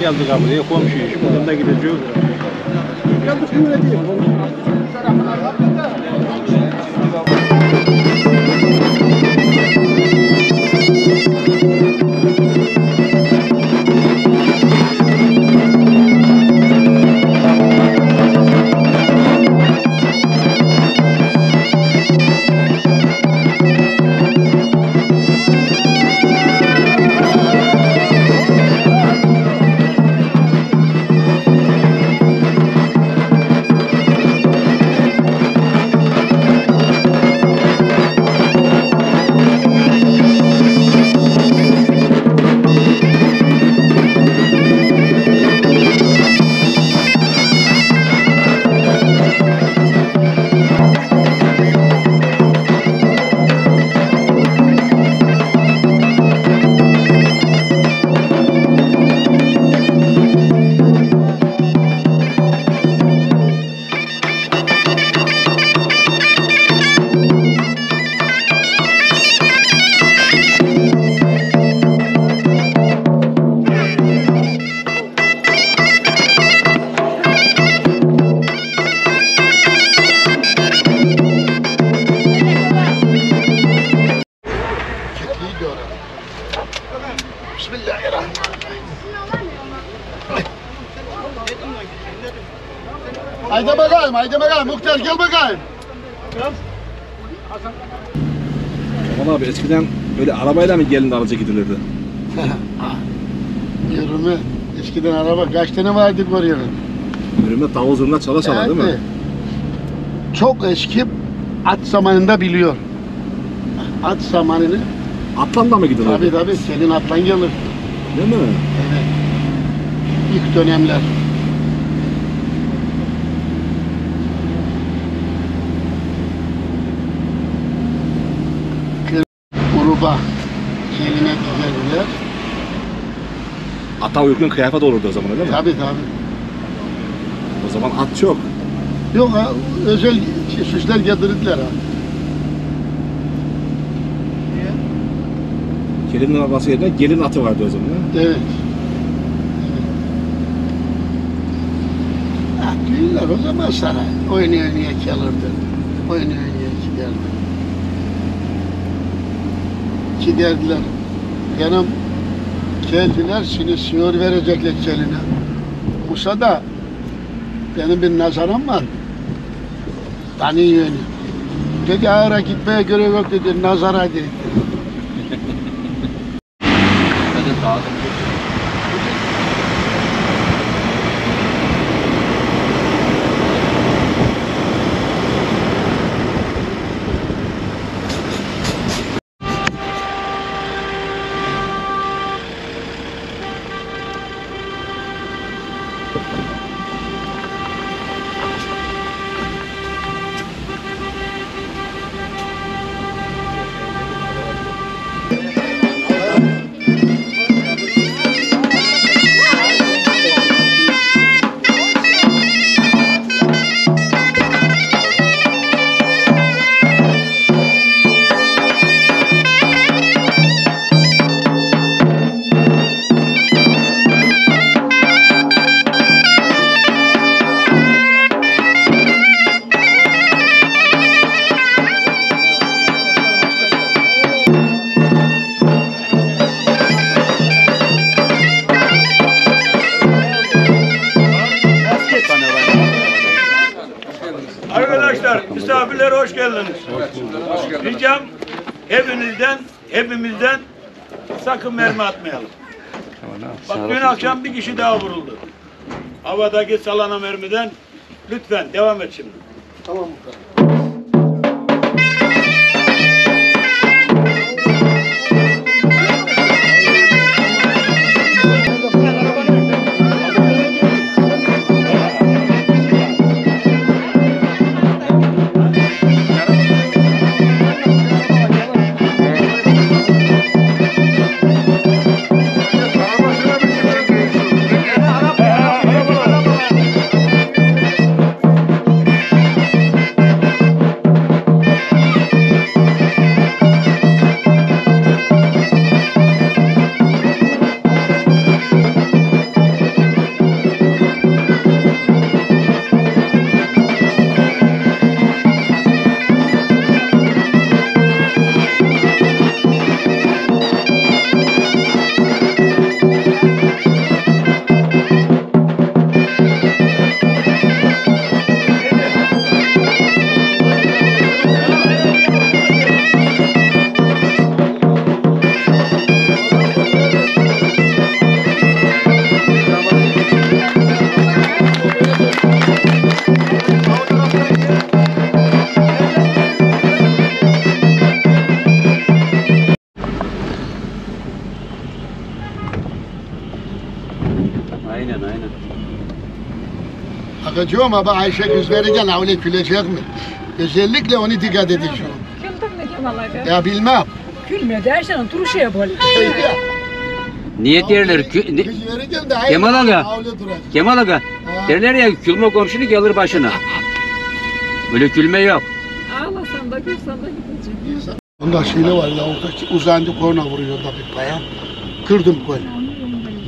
geldik abi diye komşuyuz. Buradan da gideceğiz. Kekliği Aman abi eskiden böyle arabayla mı gelin araca gidilirdi? Yürüme. Eskiden araba kaç tane vardı oraya? Önüme davul zurna çala çala değil mi? Çok eski at zamanında biliyor. At zamanını Atlan da mı gidilirdi? tabi tabi senin atlan gelir. Değil mi? Evet. İlk dönemler. Gruba geline giderler. Ata uygun kıyafet olurdu o zaman öyle mi? Tabi tabi. O zaman at çok. Yok ha, özel şey, süsler getirdiler ha. Gelinin arabası yerine gelin atı vardı o zaman. ha? Evet. evet. Ha, düğünler o zaman saray. Oynaya oynaya gelirdi. Oynaya oynaya Giderdiler. Yanım geldiler şimdi siyor verecekler geline. Musa da benim bir nazarım var. Tanıyor beni. Dedi ağara gitmeye göre yok dedi nazara dedi. Hepimizden sakın mermi atmayalım. Bak dün akşam bir kişi daha vuruldu. Havadaki salana mermiden lütfen devam et şimdi. Tamam Bakacağım ama Ayşe göz verirken öyle gülecek mi? Özellikle onu dikkat edeceğim. Güldün mü Kemal Aga? Ya bilmem. Gülme dersen duruşa yap öyle. Şeyde, Niye derler? Kemal Aga. Kemal Aga derler ya külme komşunu gelir başına. Böyle külme yok. Ağlasan da gülsen de gidecek. Bunda şile var ya uzandı korna vuruyor da bir bayan. Kırdım kol.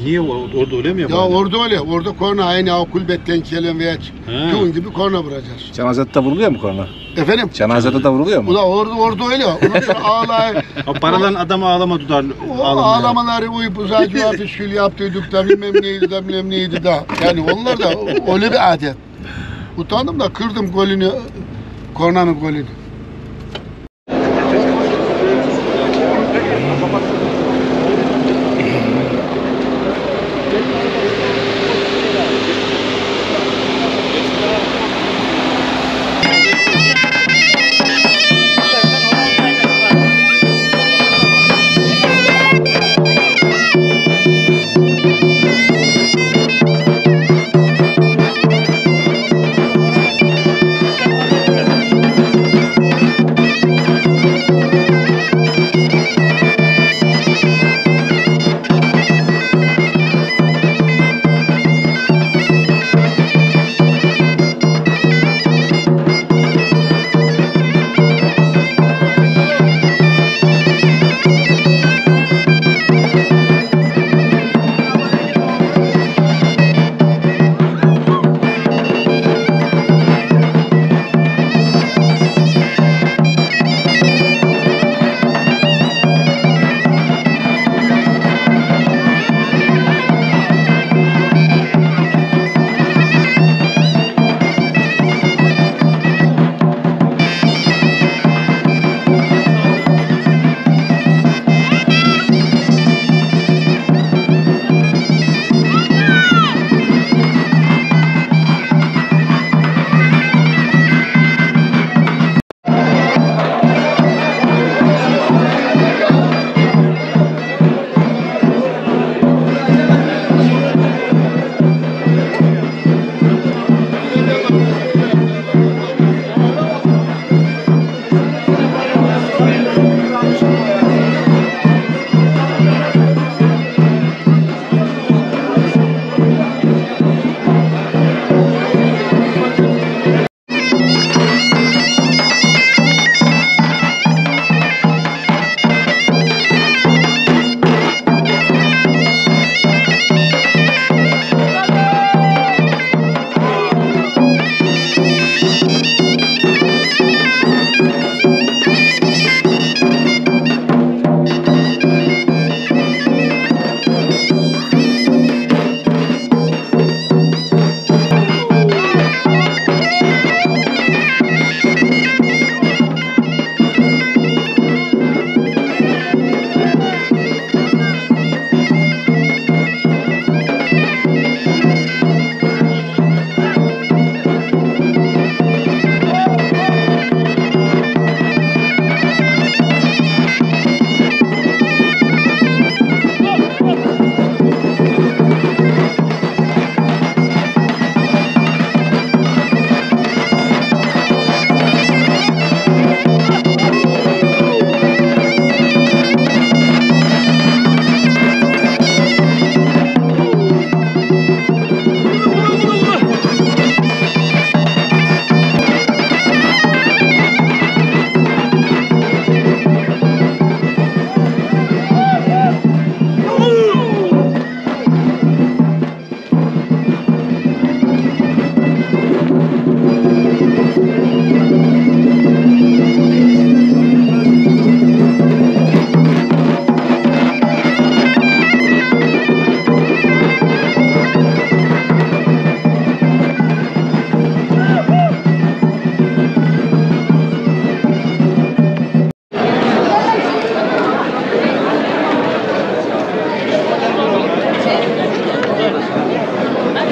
Niye orada öyle mi Ya orada öyle. Orada korna aynı o kulbetten gelen veya He. gibi korna vuracağız. Cenazede de vuruluyor mu korna? Efendim? Cenazede de vuruluyor mu? Ula orada orada öyle. Sonra ağlay. Paradan adamı ağlama tutar. O ağlamaları uyup uzaycı yaptı, şül yaptıydık da bilmem neydi de bilmem neydi de. Yani onlar da öyle bir adet. Utandım da kırdım golünü, kornanın golünü.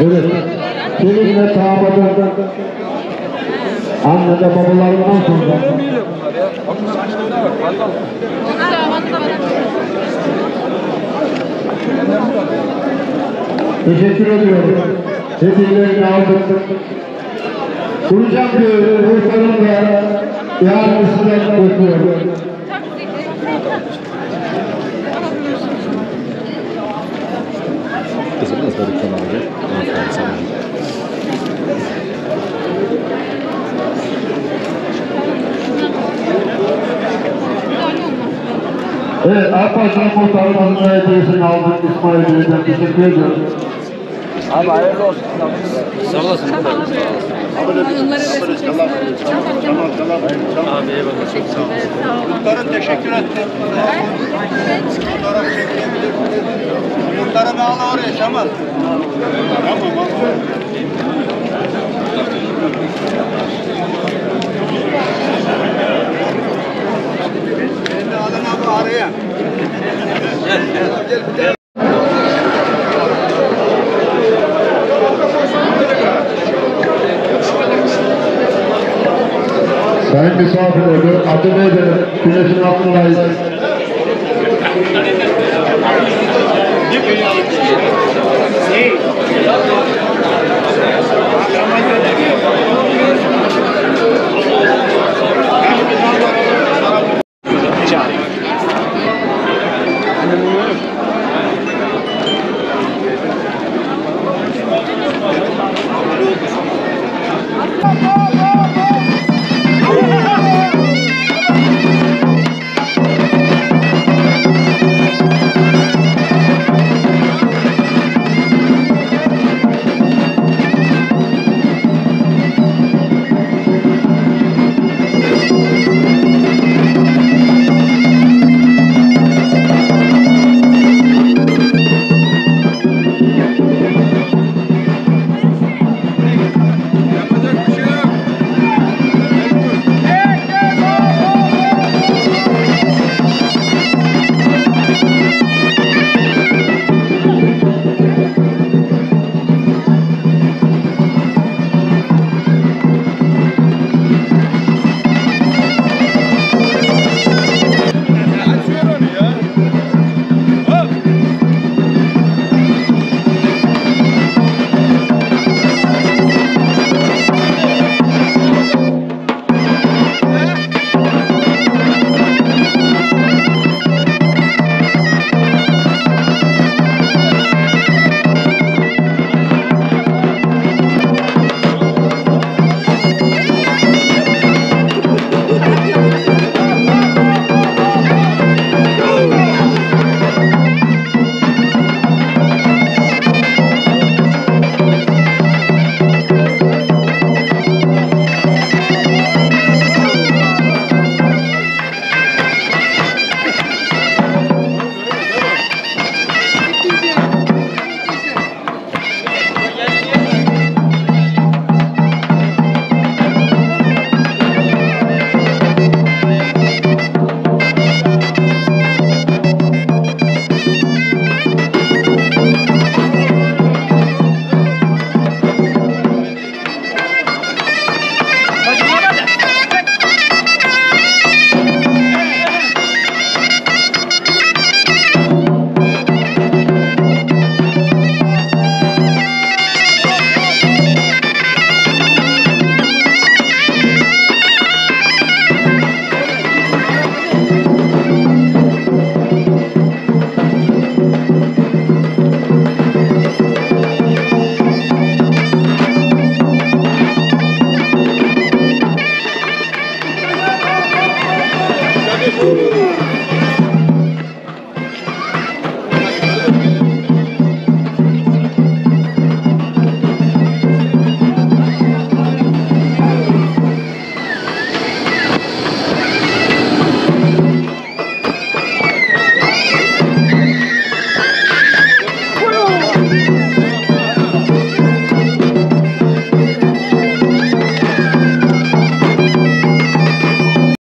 Evet. Seninle damadın anne de babalarından sonra teşekkür ediyorum. hediyelerini aldık. Kurucan Köyü muhtarım da bekliyor. Kızımız Evet, Alparslan muhtarımızın hediyesini aldık. İsmail Bey'den teşekkür ediyorum. Sağ olasın. Onları resim çeksinler. Tamam tamam. Abi eyvallah çok sağ olun. Muhtarım teşekkür ettim. Fotoğraf çekebilir. Muhtarım ağla oraya Şamal. Tamam tamam. Misafirleri, acele edelim. Güneşin altındayız.